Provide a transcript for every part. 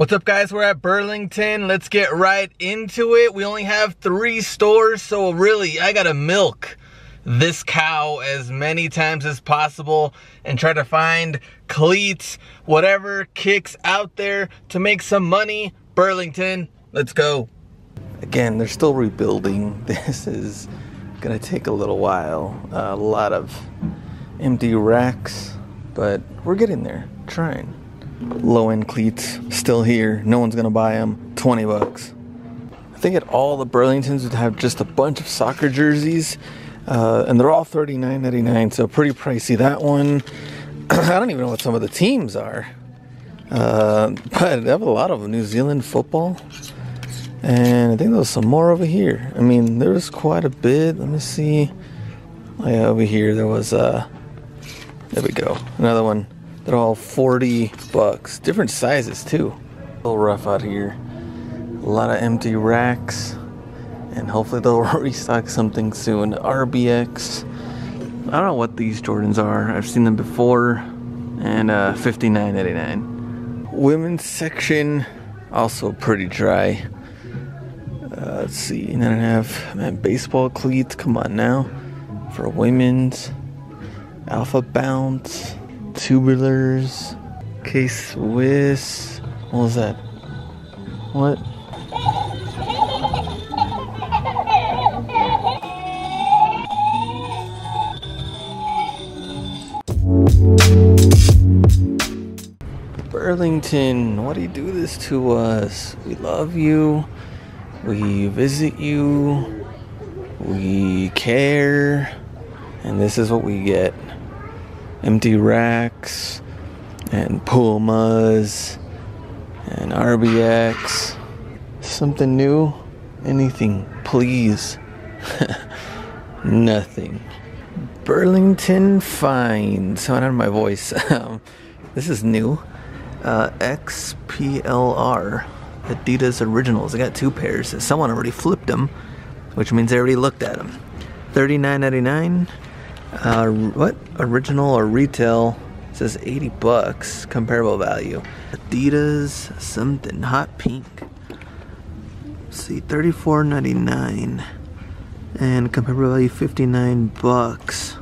What's up guys, we're at Burlington. Let's get right into it. We only have three stores, so really I gotta milk this cow as many times as possible and try to find cleats, whatever kicks out there to make some money. Burlington, let's go. Again, they're still rebuilding. This is gonna take a little while. a lot of empty racks, but we're getting there, trying. Low end cleats, still here. No one's gonna buy them. 20 bucks. I think at all the Burlingtons would have just a bunch of soccer jerseys, uh, and they're all $39.99, so pretty pricey. That one, I don't even know what some of the teams are. Uh, but they have a lot of New Zealand football. And I think there was some more over here. I mean, there's quite a bit. Let me see. Oh, yeah, over here there was, uh, there we go. Another one. They're all 40 bucks. Different sizes too. A little rough out here. A lot of empty racks. And hopefully they'll restock something soon. RBX. I don't know what these Jordans are. I've seen them before. And uh, 59.99. Women's section also pretty dry. Uh, let's see. And then I have man, baseball cleats. Come on now. For women's. Alpha Bounce tubulars, K Swiss. What was that? What? Burlington, why do you do this to us? We love you. We visit you. We care. And this is what we get empty racks and Pumas and RBX. Something new? Anything, please. Nothing. Burlington Finds. Out of my voice. Um, this is new. Uh, XPLR. Adidas Originals. I got two pairs. Someone already flipped them, which means they already looked at them. $39.99. Uh, what original or retail says 80 bucks comparable value. Adidas something hot pink. Let's see 34.99 and comparable value 59 bucks.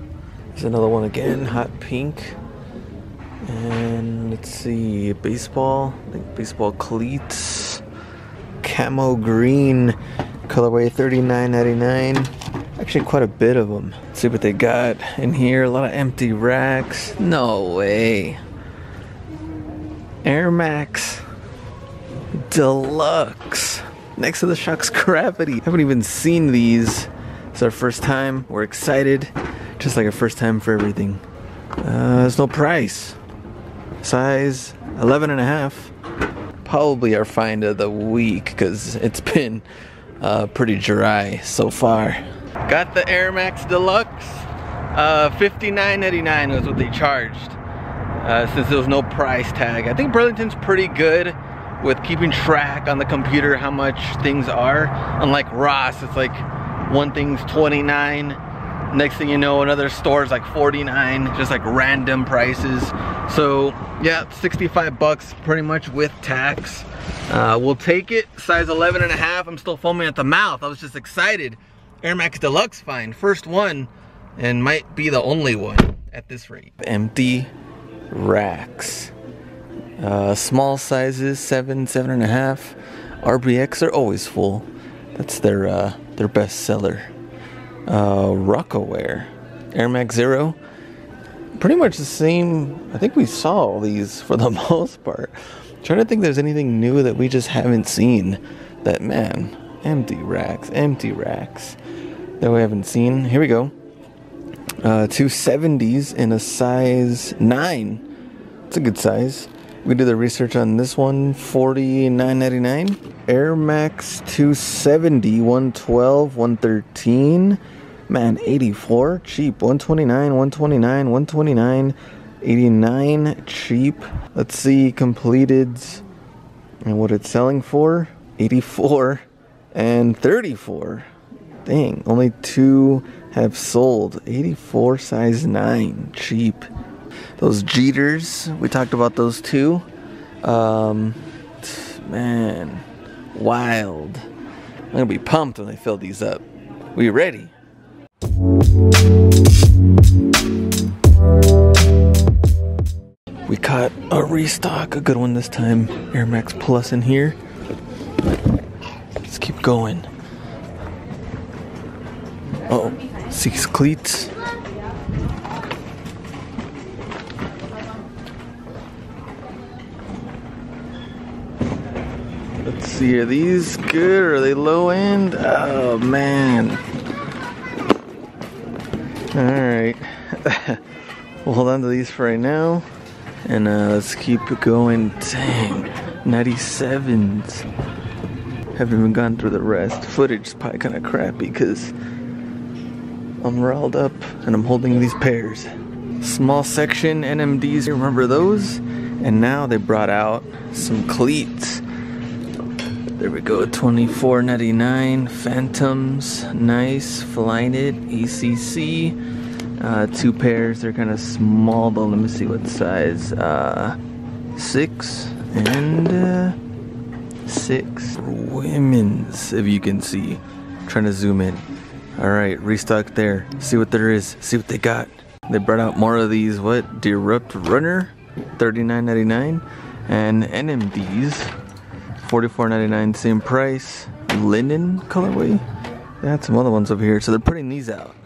There's another one again, hot pink. And let's see, baseball, I think baseball cleats, camo green, colorway 39.99. Actually, quite a bit of them. Let's see what they got in here. A lot of empty racks. No way. Air Max Deluxe. Next to the Shox Gravity. I Haven't even seen these. It's our first time. We're excited. Just like a first time for everything. Uh, there's no price. Size 11 and a half. Probably our find of the week because it's been uh, pretty dry so far. Got the Air Max Deluxe. Uh, $59.99 was what they charged. Uh, since there was no price tag. I think Burlington's pretty good with keeping track on the computer how much things are. Unlike Ross, it's like one thing's 29. Next thing you know, another store's like 49, just like random prices. So yeah, 65 bucks pretty much with tax. Uh, we'll take it, size 11 and a half. I'm still foaming at the mouth. I was just excited. Air Max Deluxe find, first one, and might be the only one at this rate. Empty racks. Uh, small sizes, seven, seven and a half. RBX are always full. That's their uh, their best seller. Uh, Rocawear, Air Max Zero. Pretty much the same. I think we saw all these for the most part. I'm trying to think there's anything new that we just haven't seen. That man, empty racks, empty racks that we haven't seen. Here we go. Uh, two 70s in a size 9. It's a good size. We did the research on this one, $49.99. Air Max 270, 112, 113. Man, 84, cheap. 129, 129, 129, 89, cheap. Let's see, completed and what it's selling for 84 and 34. Dang, only two have sold. 84 size 9, cheap. Those Jeters, we talked about those too. Um, man, wild. I'm gonna be pumped when they fill these up. We ready? We caught a restock, a good one this time. Air Max Plus in here. Going. Oh, six cleats. Let's see, are these good or are they low end? Oh man. Alright. we'll hold on to these for right now. And uh, let's keep going. Dang. 97s. Haven't even gone through the rest. Footage is probably kind of crappy because I'm riled up and I'm holding these pairs. Small section NMDs, remember those? And now they brought out some cleats. There we go, 24.99 Phantoms, nice, Flyknit, ACC, uh, two pairs. They're kind of small though. Let me see what size. Uh, six and uh, six women's, if you can see. trying to zoom in. All right, restock there. See what there is. See what they got. They brought out more of these. What? Deerupt Runner, 39.99, and NMDs. $44.99, same price. Linen colorway. They had some other ones over here, so they're putting these out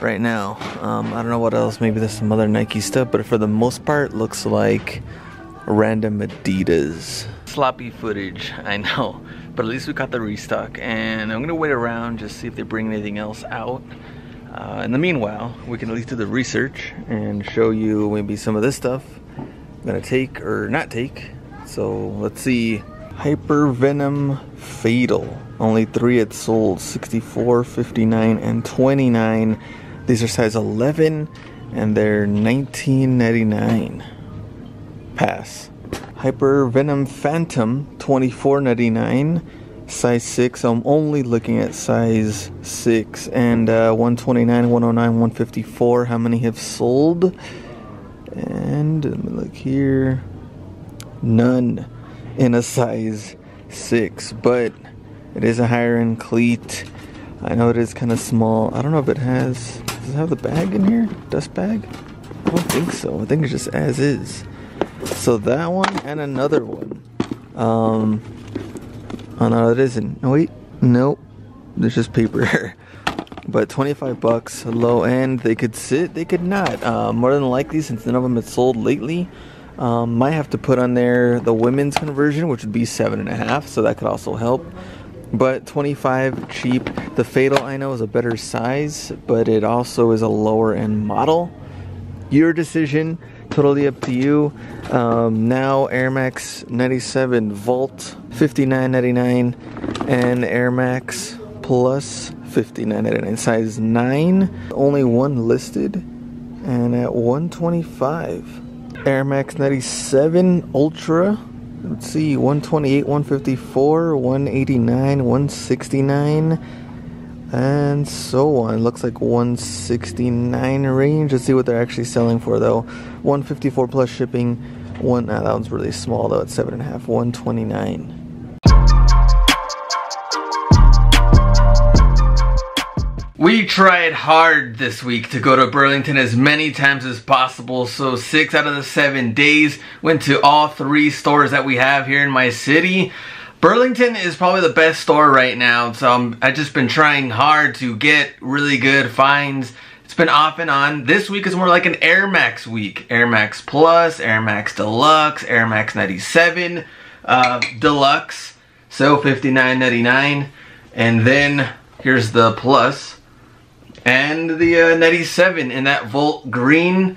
right now. Um, I don't know what else. Maybe there's some other Nike stuff, but for the most part, looks like random Adidas. Sloppy footage, I know, but at least we got the restock, and I'm gonna wait around just see if they bring anything else out. Uh, in the meanwhile, we can at least do the research and show you maybe some of this stuff I'm gonna take or not take. So let's see Hyper Venom Phatal. Only three had sold 64, 59, and 29. These are size 11 and they're 19.99. Pass. Hyper Venom Phantom 24.99. Size 6. I'm only looking at size 6 and uh, 129, 109, 154. How many have sold? And let me look here. None in a size 6, but it is a higher end cleat. I know it is kind of small. I don't know if it has. Does it have the bag in here? Dust bag? I don't think so. I think it's just as is. So that one and another one. Um. Oh no, it isn't. Wait, nope. There's just paper. but 25 bucks, low end. They could sit, they could not. Uh, more than likely, since none of them had sold lately, um, might have to put on there the women's conversion, which would be seven and a half, so that could also help. But 25 cheap. The Phatal I know is a better size, but it also is a lower end model. Your decision, totally up to you. Um, now Air Max 97 Volt 59.99 and Air Max Plus 59.99 size 9 only one listed and at 125 Air Max 97 Ultra. Let's see, 128, 154, 189, 169, and so on. Looks like 169 range. Let's see what they're actually selling for though. 154 plus shipping. One, nah, that one's really small though. It's seven and a half. 129. We tried hard this week to go to Burlington as many times as possible, so six out of the seven days went to all three stores that we have here in my city. Burlington is probably the best store right now, so I'm, I've just been trying hard to get really good finds. It's been off and on. This week is more like an Air Max week. Air Max Plus, Air Max Deluxe, Air Max 97 uh, Deluxe, so $59.99. And then here's the Plus and the uh, 97 in that Volt Green.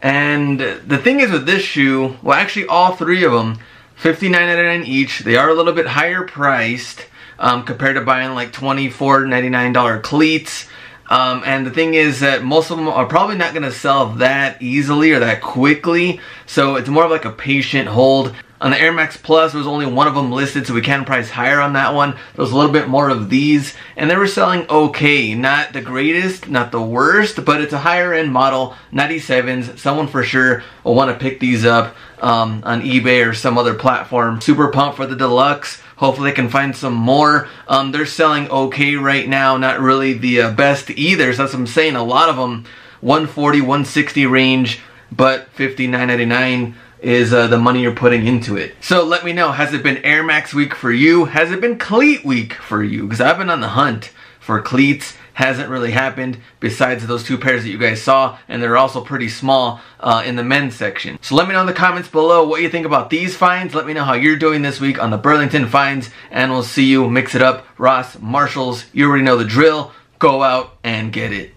And the thing is with this shoe, well actually all three of them, $59.99 each. They are a little bit higher priced um, compared to buying like $24.99 cleats. Um, and the thing is that most of them are probably not going to sell that easily or that quickly. So it's more of like a patient hold. On the Air Max Plus, there was only one of them listed, so we can price higher on that one. There was a little bit more of these, and they were selling okay. Not the greatest, not the worst, but it's a higher end model, 97s. Someone for sure will want to pick these up um, on eBay or some other platform. Super pumped for the deluxe. Hopefully they can find some more. Um, they're selling okay right now, not really the uh, best either. So that's what I'm saying. A lot of them, 140, 160 range, but 59.99 is uh, the money you're putting into it. So let me know, has it been Air Max week for you? Has it been cleat week for you? Because I've been on the hunt for cleats. Hasn't really happened besides those two pairs that you guys saw, and they're also pretty small uh, in the men's section. So let me know in the comments below what you think about these finds. Let me know how you're doing this week on the Burlington finds, and we'll see you. Mix it up. Ross, Marshalls, you already know the drill. Go out and get it.